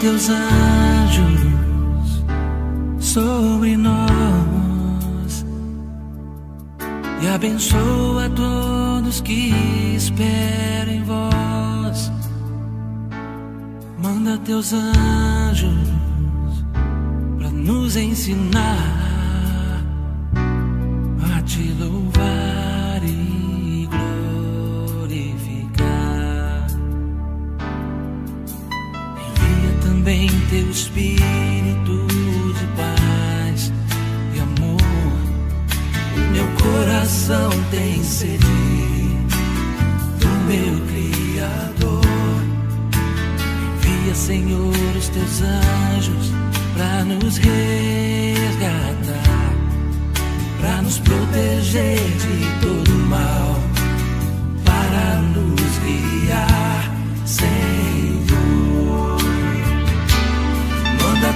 teus anjos sobre nós e abençoa todos que esperam em vós. Manda teus anjos para nos ensinar a te louvar teu Espírito de paz e amor. O meu coração tem sede do meu Criador. Envia, Senhor, os teus anjos para nos resgatar, para nos proteger de todo mal,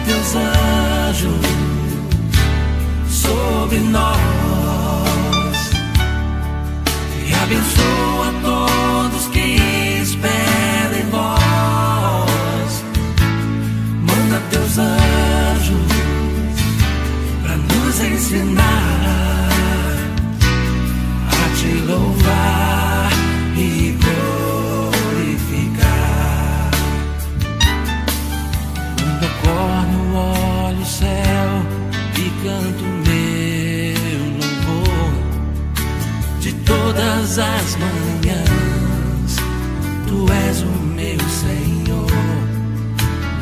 teus anjos sobre nós e abençoa todos que esperam em vós. Manda teus anjos para nos ensinar todas as manhãs. Tu és o meu Senhor.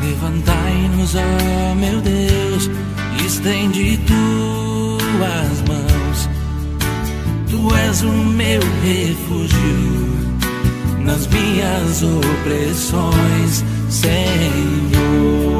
Levantai-nos, ó meu Deus, estende tuas mãos. Tu és o meu refúgio nas minhas opressões, Senhor.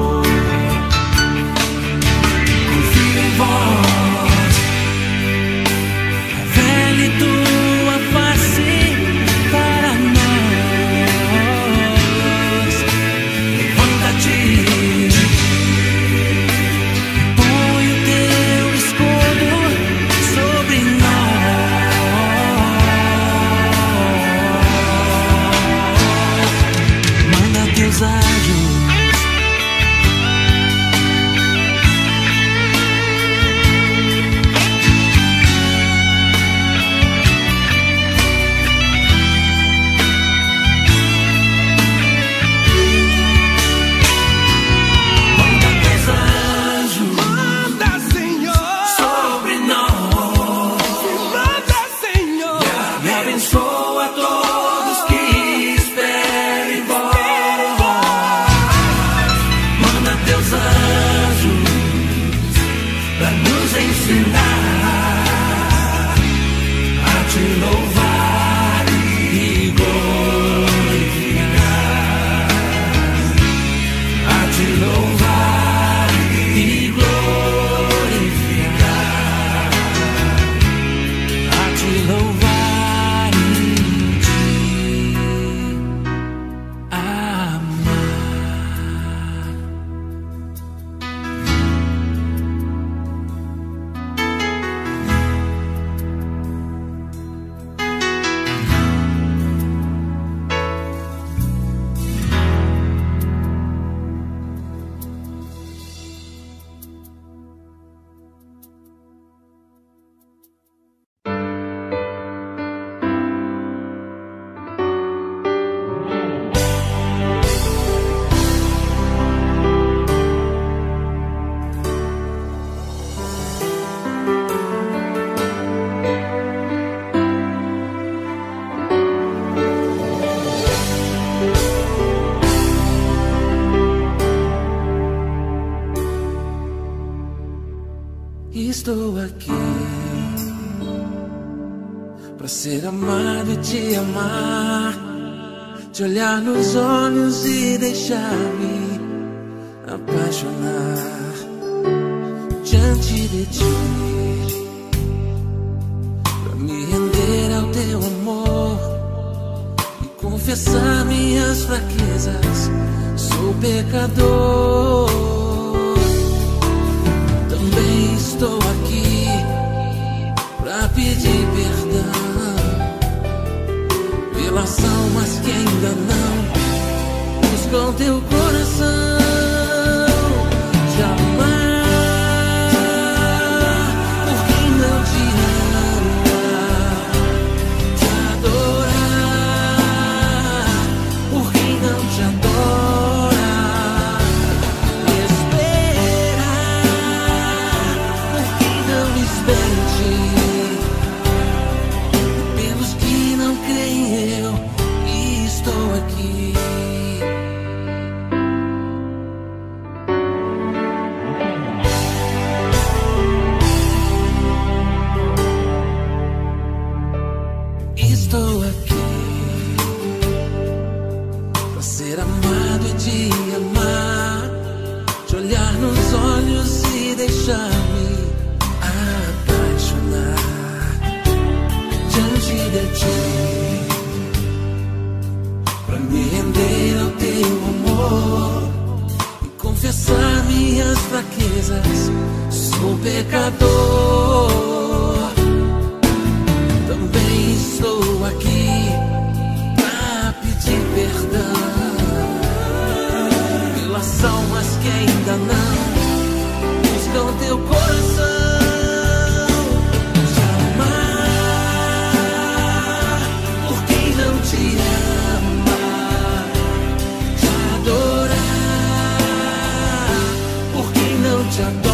Estou aqui para ser amado e te amar, te olhar nos olhos e deixar-me apaixonar diante de ti, para me render ao teu amor e confessar minhas fraquezas. Sou pecador. Estou aqui pra pedir perdão pelas almas que ainda não buscam teu coração. Fraquezas, sou pecador. Quem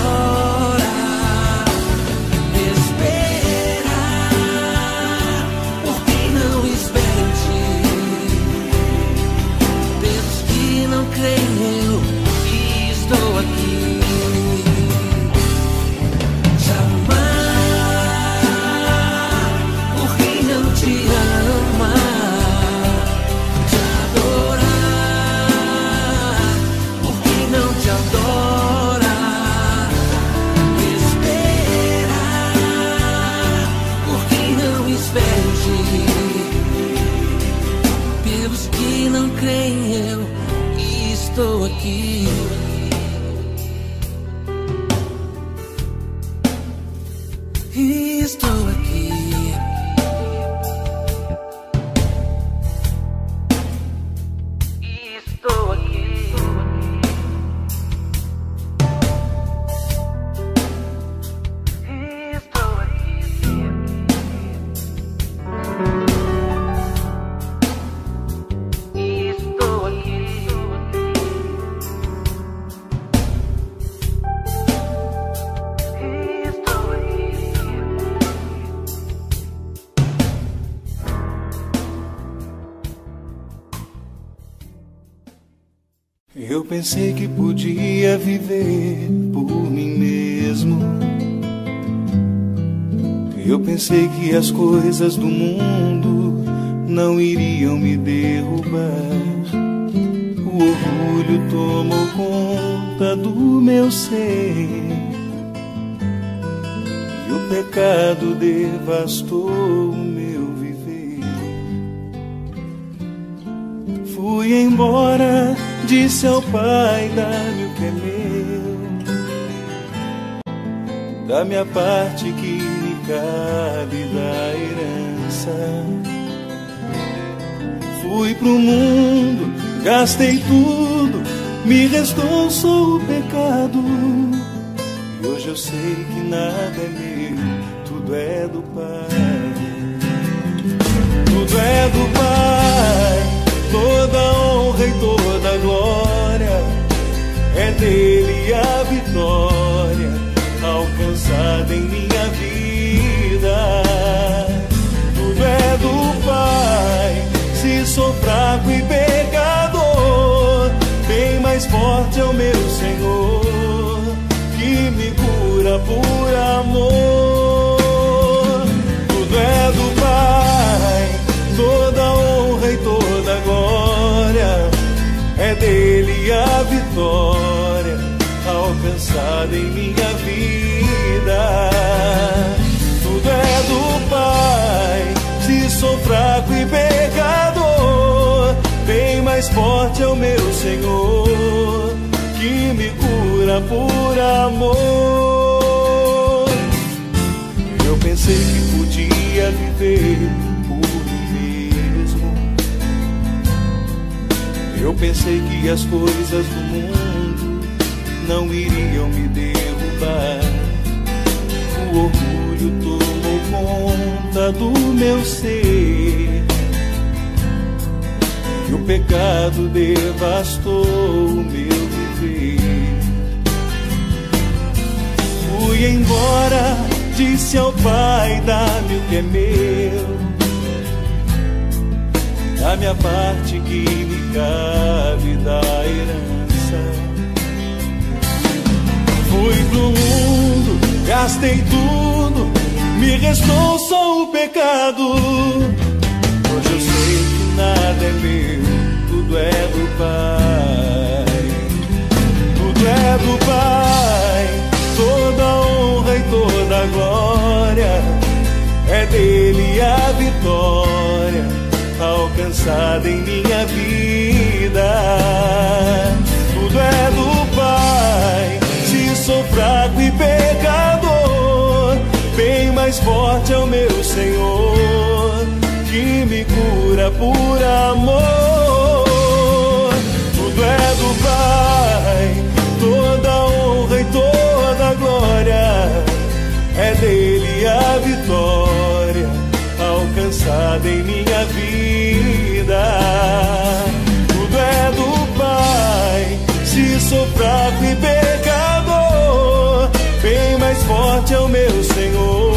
pensei que podia viver por mim mesmo. Eu pensei que as coisas do mundo não iriam me derrubar. O orgulho tomou conta do meu ser. E o pecado devastou disse ao pai: dá-me o que é meu, da minha parte que me cabe da herança. Fui pro mundo, gastei tudo, me restou só o pecado. E hoje eu sei que nada é meu, tudo é do Pai tudo é do Pai, toda honra e toda glória é dele a vitória alcançada em minha vida. Tudo é do Pai, se sou fraco e pecador, bem mais forte é o meu Senhor que me cura por amor. Em minha vida. Tudo é do Pai, se sou fraco e pecador, bem mais forte é o meu Senhor que me cura por amor. Eu pensei que podia viver. Eu pensei que as coisas do mundo não iriam me derrubar. O orgulho tomou conta do meu ser. E o pecado devastou o meu viver. Fui embora, disse ao pai: dá-me o que é meu, da minha parte que me cabe da herança. pro mundo, gastei tudo, me restou só o pecado. Hoje eu sei que nada é meu, tudo é do Pai. Tudo é do Pai, toda honra e toda glória é dele a vitória alcançada em minha vida. Tudo é do forte é o meu Senhor, que me cura por amor. Tudo é do Pai, toda honra e toda glória é dele a vitória alcançada em minha vida. Tudo é do Pai, se sou fraco e pecador, bem mais forte é o meu Senhor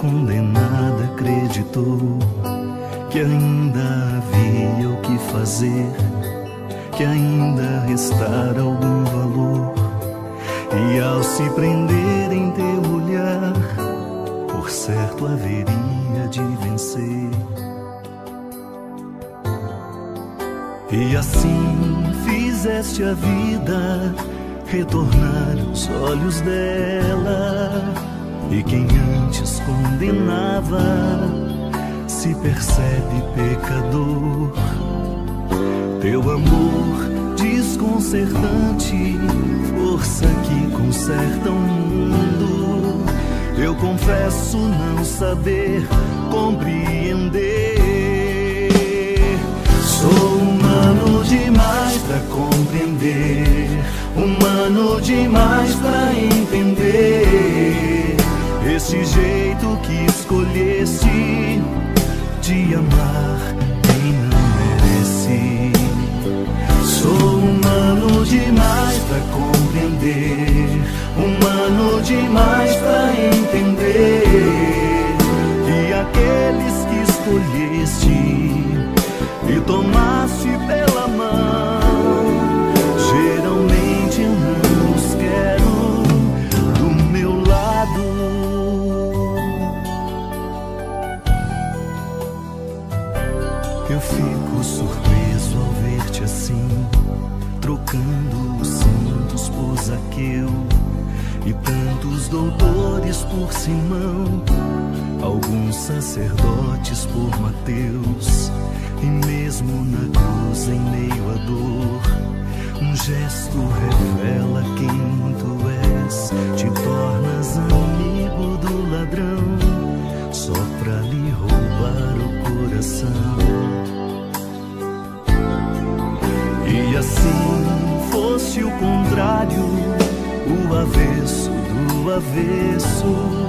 condenada acreditou que ainda havia o que fazer, que ainda restara algum valor. E ao se prender em teu olhar, por certo haveria de vencer. E assim fizeste a vida retornar aos olhos dela. E quem antes condenava se percebe pecador. Teu amor desconcertante, força que conserta o mundo. Eu confesso não saber compreender. Sou humano demais pra compreender, humano demais pra entender esse jeito que escolheste de amar You.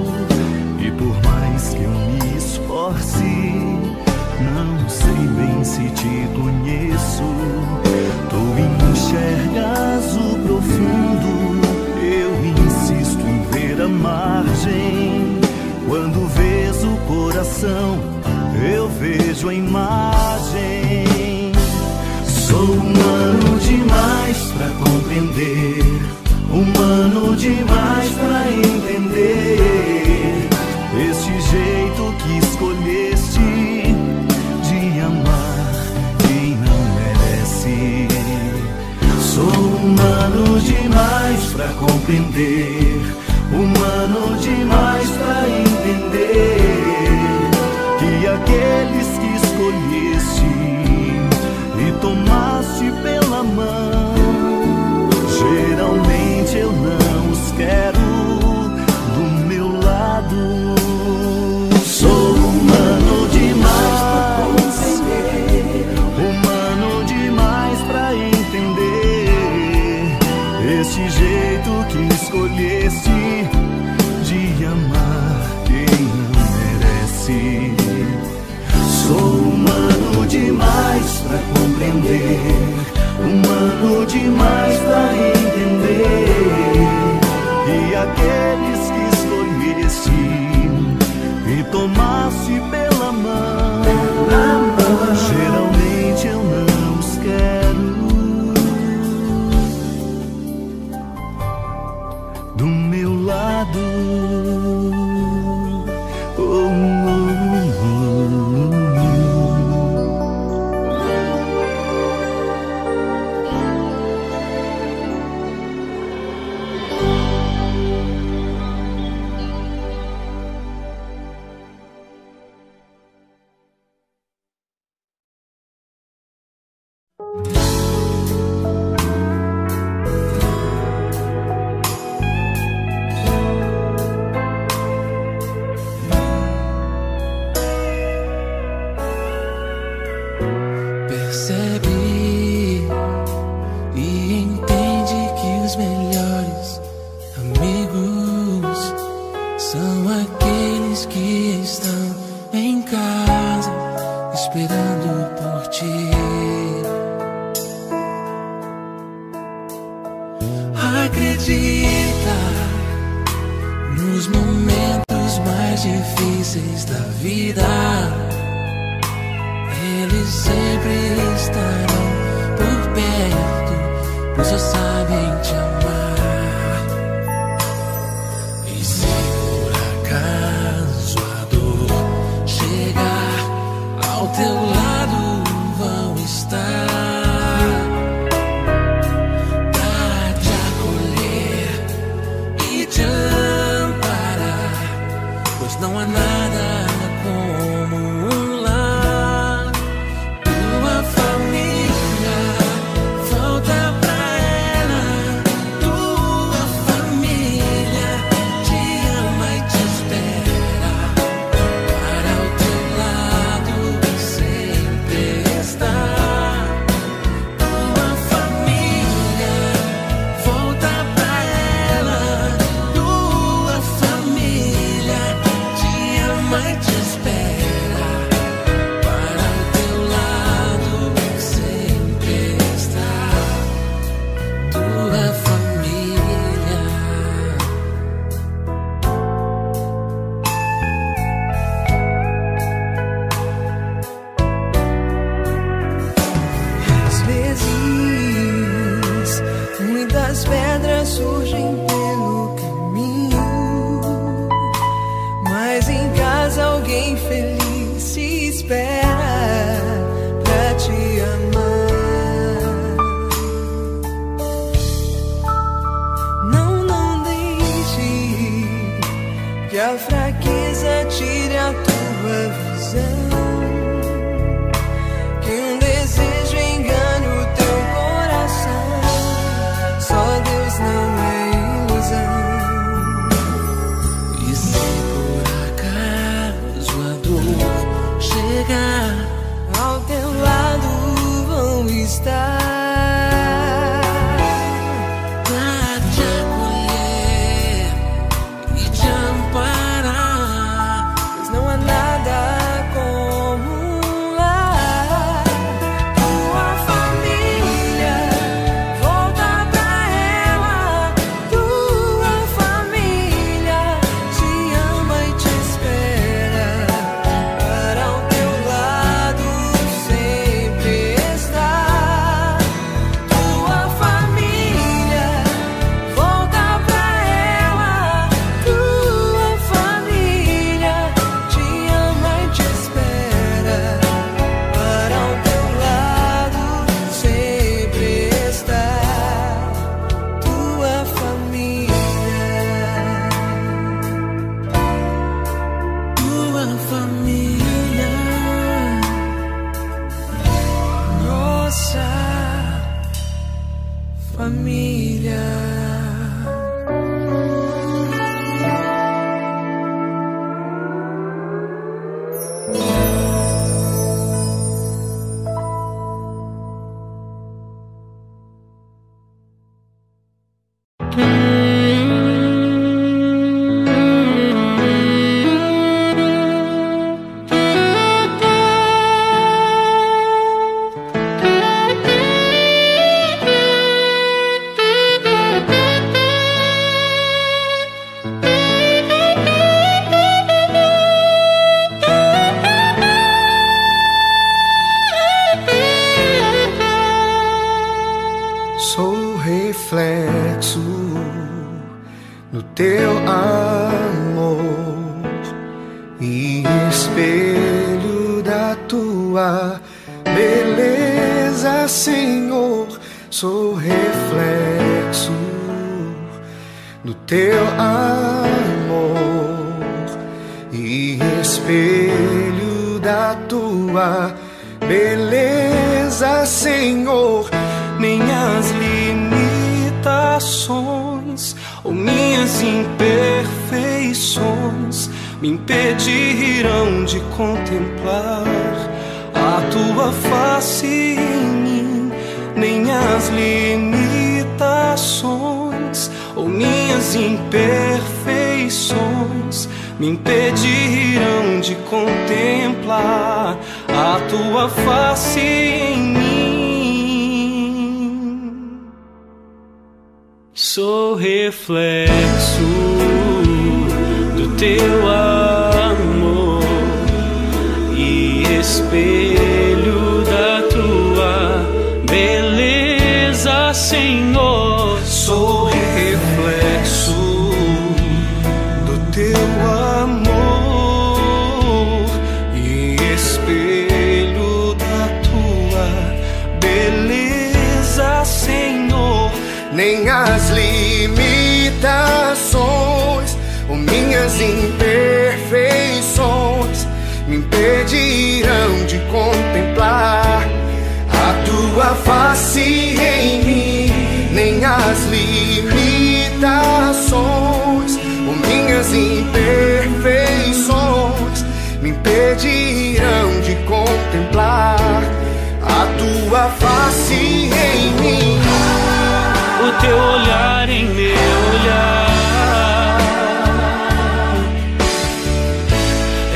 escolheste Senhor. Sou reflexo do teu amor e espelho da tua beleza, Senhor. Nem as limitações ou minhas intenções face em mim, o teu olhar em meu olhar.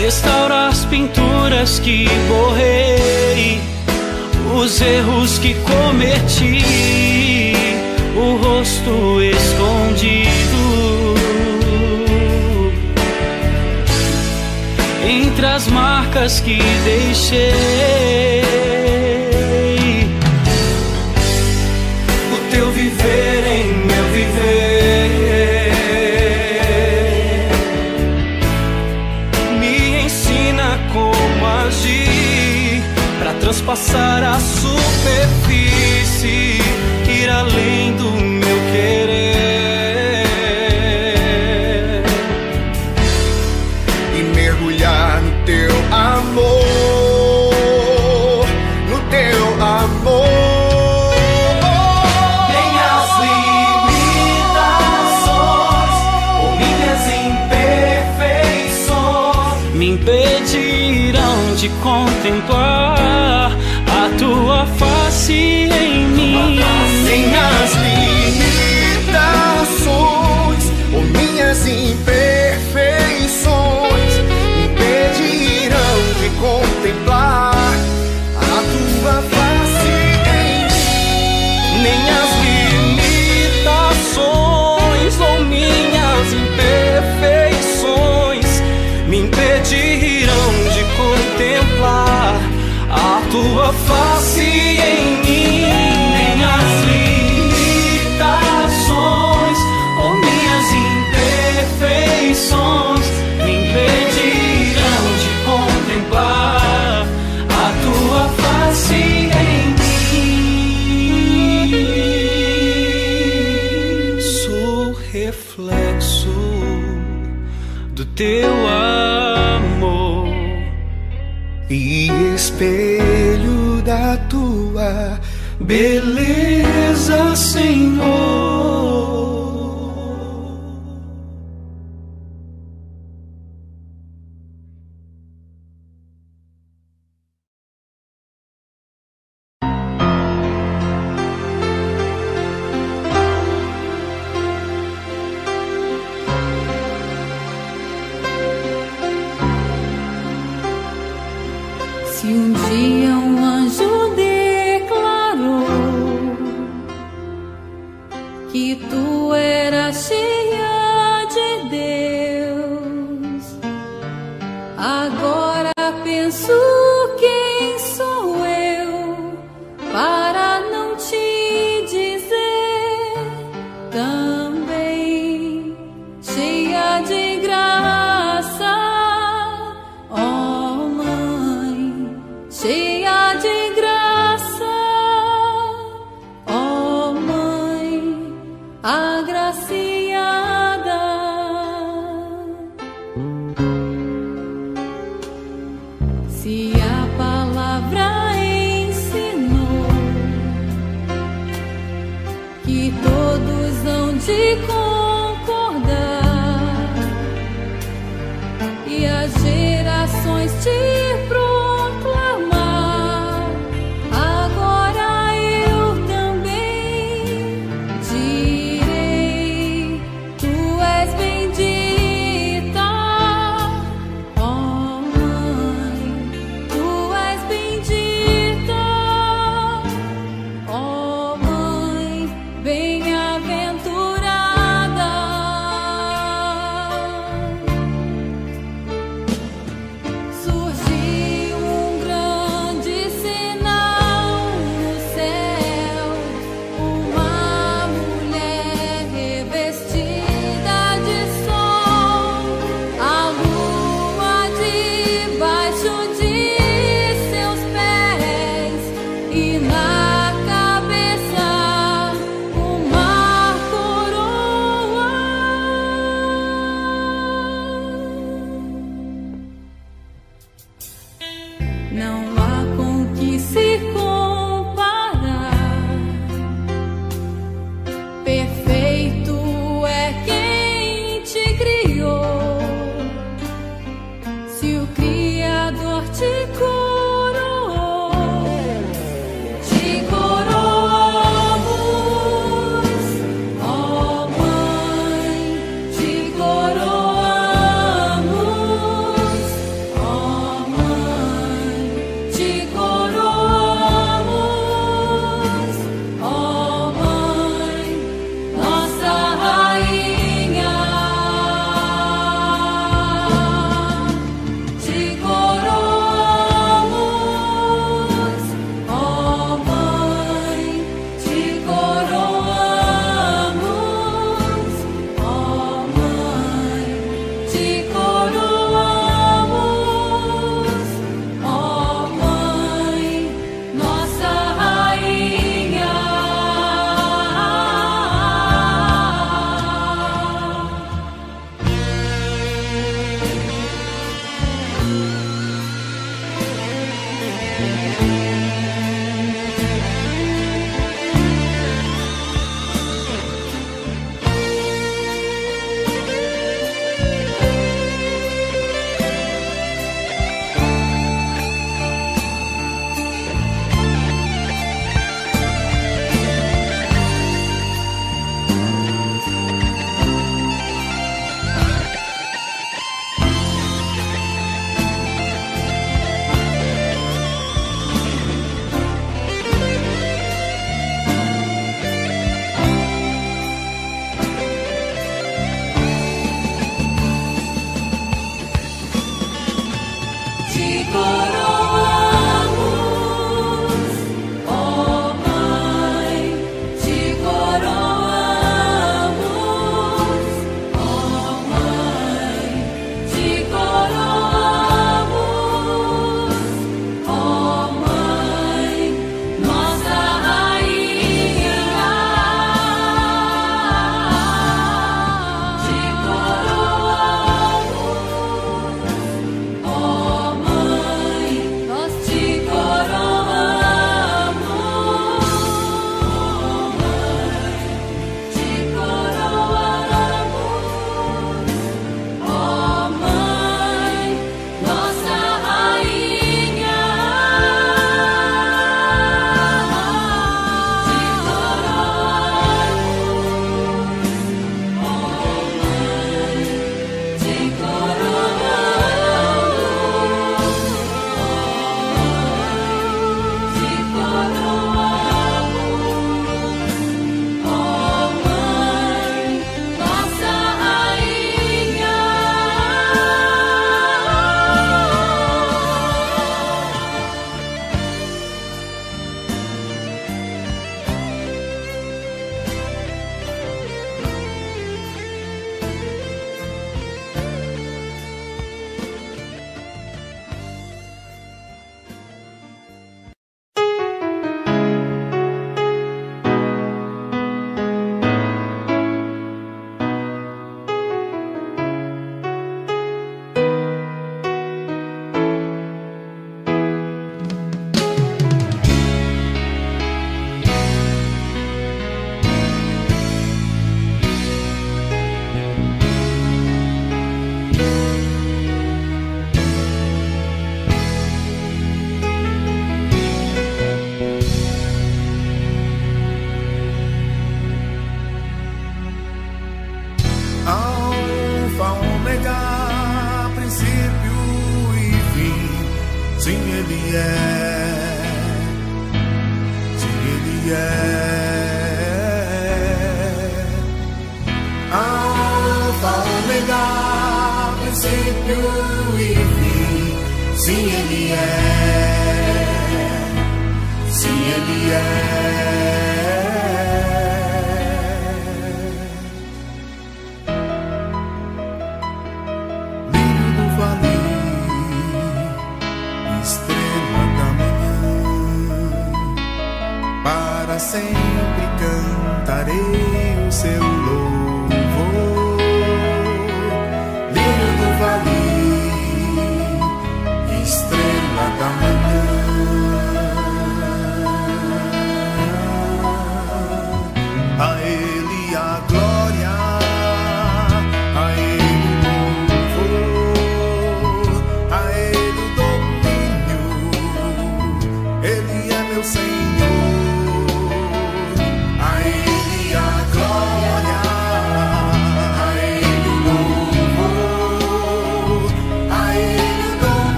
Restaura as pinturas que borrei, os erros que cometi, o rosto escondido. Entre as marcas que deixei Passar a superfície. teu amor e espelho da tua beleza, Senhor.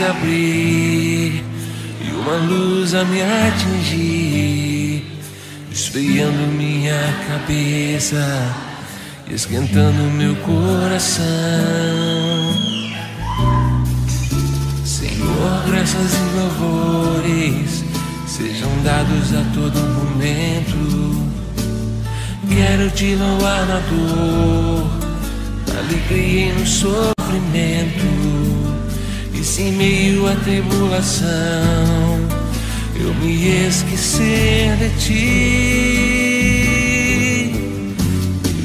Se abrir e uma luz a me atingir, esfriando minha cabeça, e esquentando meu coração. Senhor, graças e louvores sejam dados a todo momento. Quero te louvar na dor, na alegria e no sofrimento. Se em meio à tribulação eu me esquecer de ti,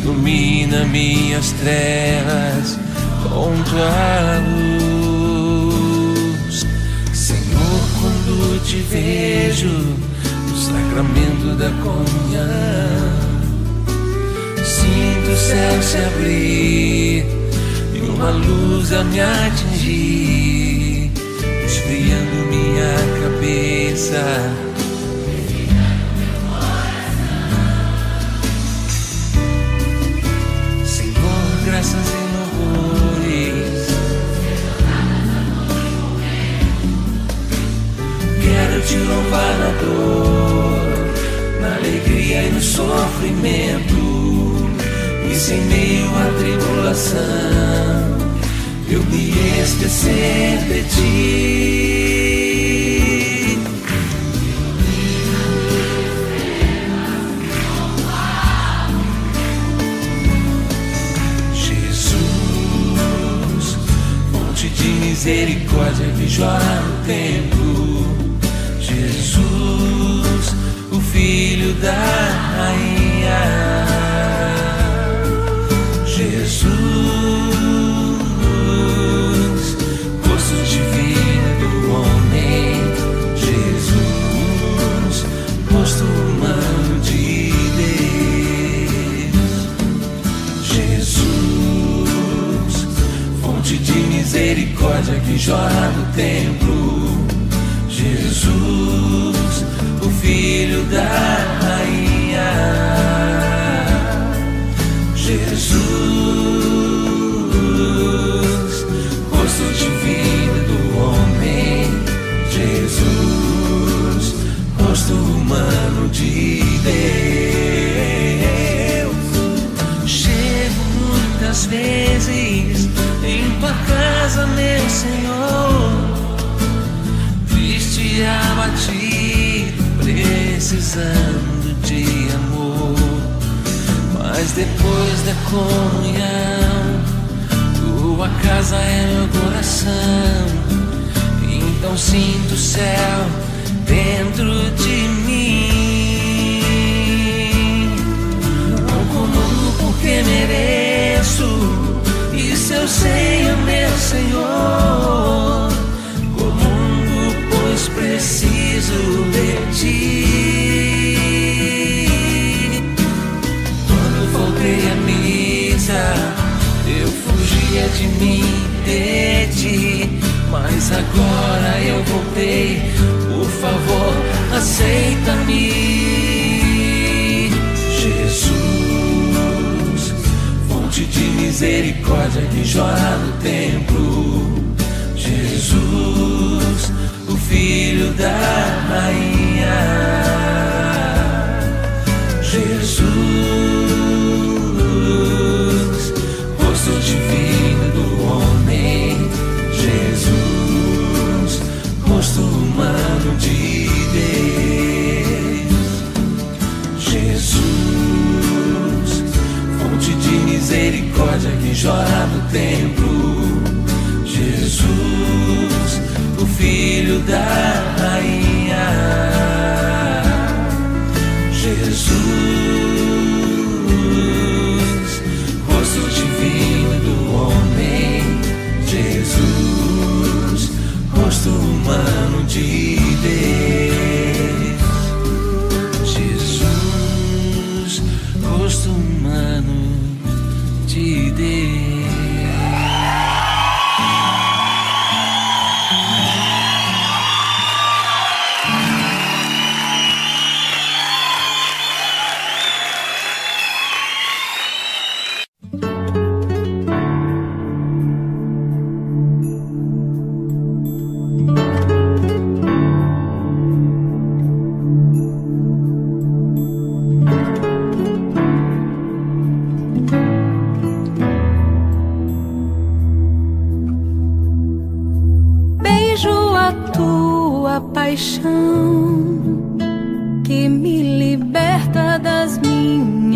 ilumina minhas trevas com tua luz. Senhor, quando te vejo no sacramento da comunhão, sinto o céu se abrir e uma luz a me atingir, cabeça. Senhor, graças e louvores. Quero te louvar na dor, na alegria e no sofrimento. E sem meio à tribulação, eu me esquecer de ti. Misericórdia jorra no templo. Jesus, o filho da rainha. Misericórdia que jorra no templo. Jesus, o filho da rainha. Senhor triste e abatido, precisando de amor. Mas depois da comunhão, tua casa é meu coração. Então sinto o céu dentro de mim.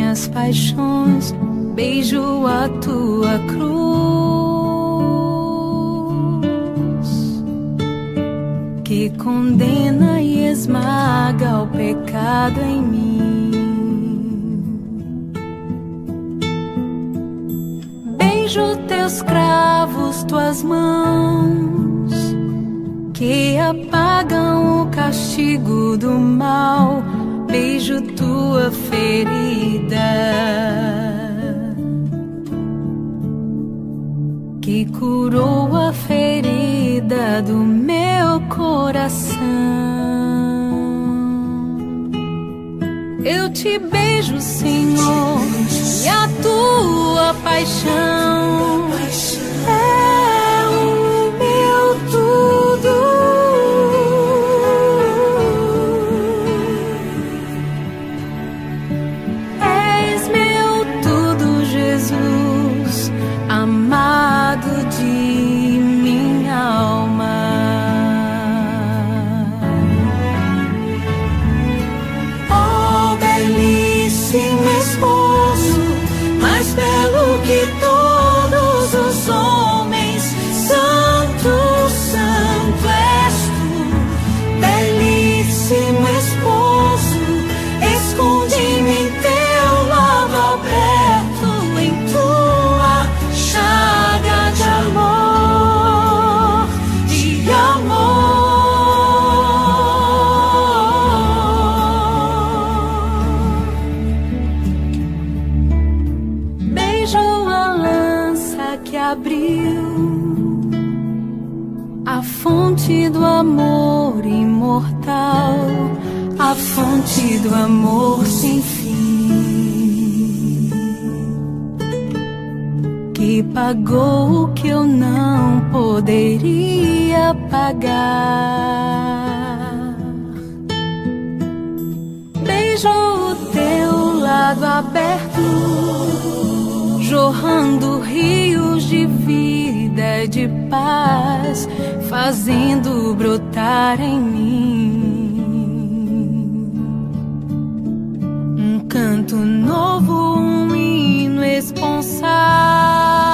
Minhas paixões, beijo a tua cruz que condena e esmaga o pecado em mim. Beijo teus cravos, tuas mãos que apagam o castigo do mal. Beijo tua ferida que curou a ferida do meu coração. Eu te beijo, Senhor, e a tua paixão é o meu tudo. Fonte do amor sem fim, que pagou o que eu não poderia pagar. Beijo o teu lado aberto, jorrando rios de vida, de paz, fazendo brotar em mim canto novo, um hino esponsal.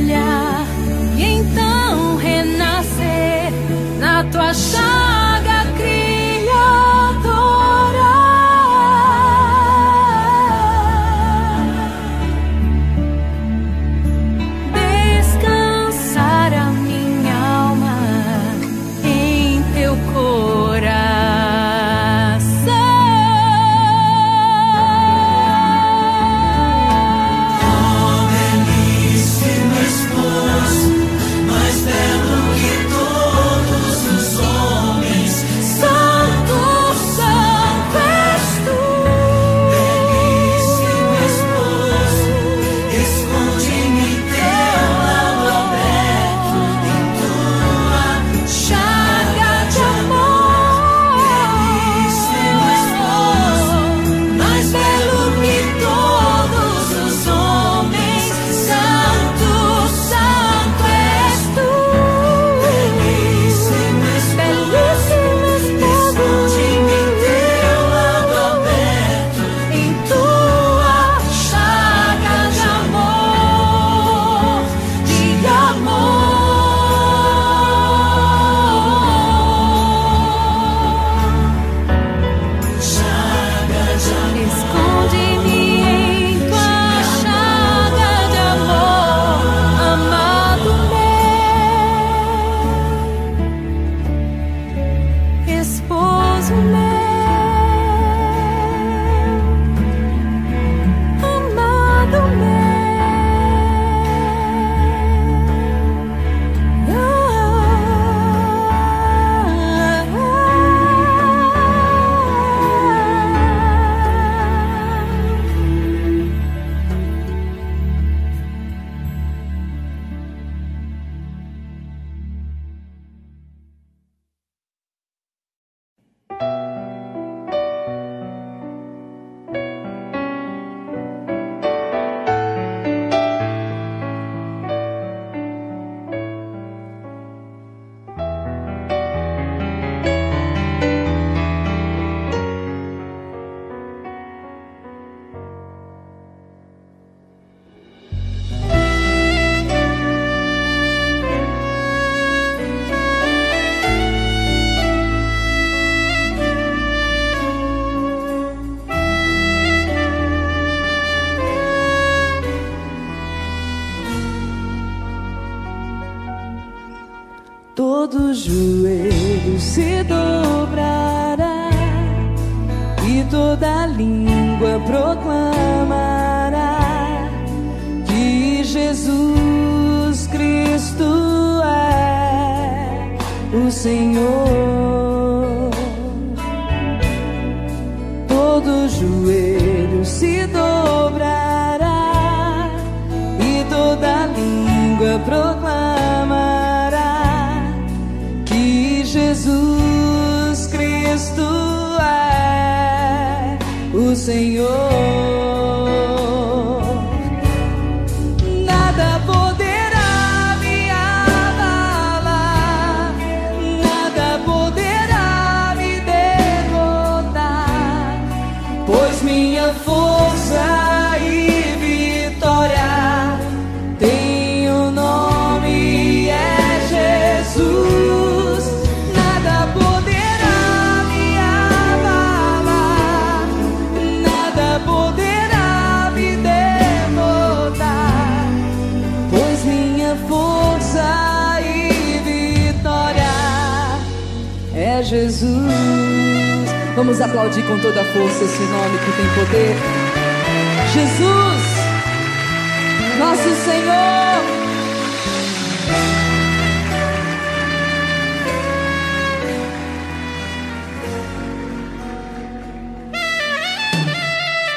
Mergulhar e então renascer na tua chaga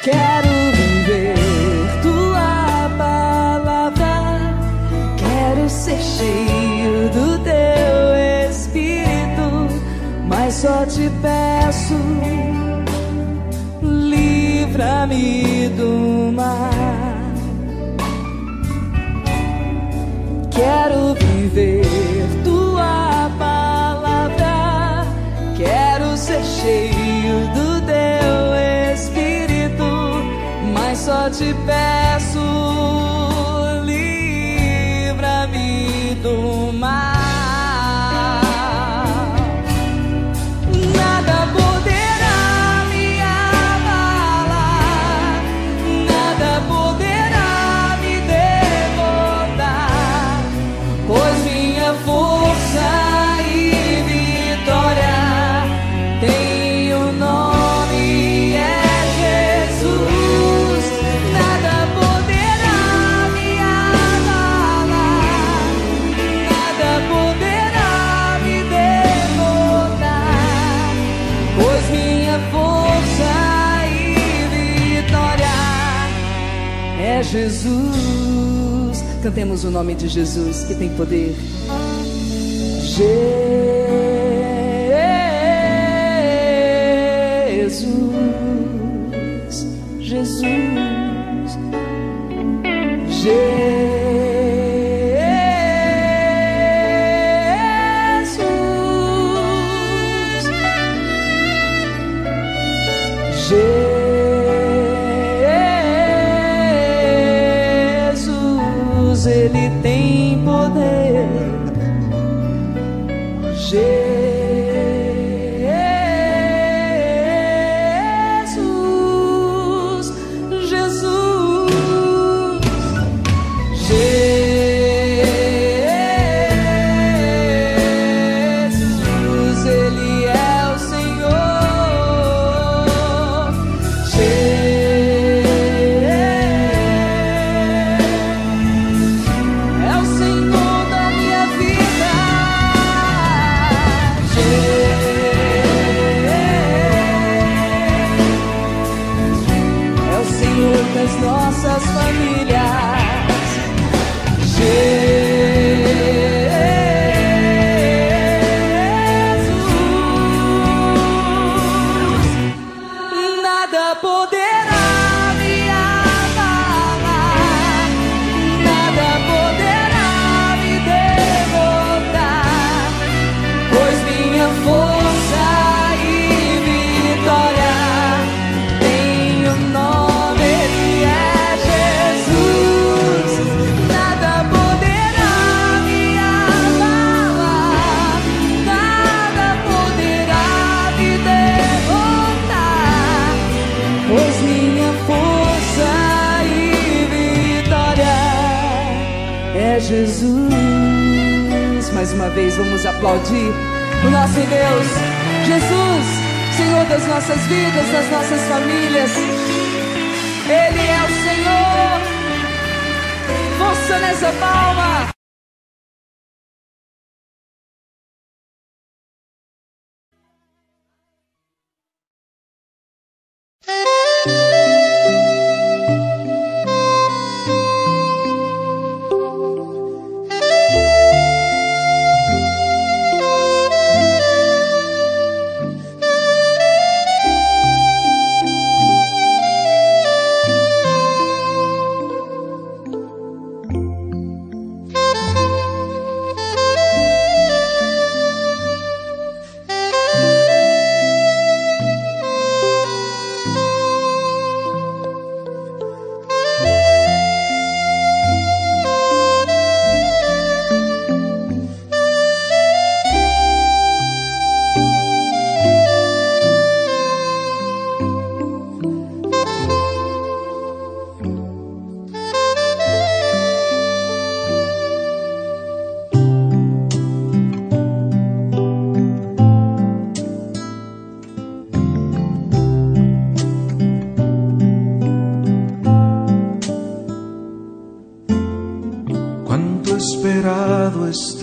Quero viver tua palavra, quero ser cheio do teu espírito, mas só te peço, livra-me do mar. Quero viver too bad. Cantemos o nome de Jesus que tem poder. Jesus.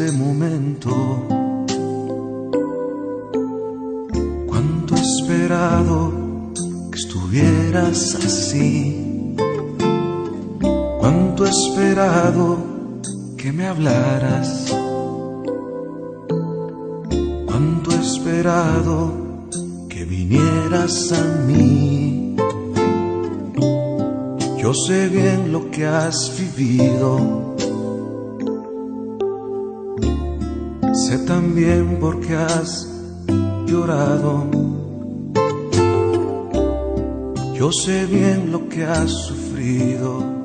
este momento. Cuánto he esperado que estuvieras así. Cuánto he esperado que me hablaras. Cuánto he esperado que vinieras a mí. Yo sé bien lo que has vivido. también porque has llorado. Yo sé bien lo que has sufrido.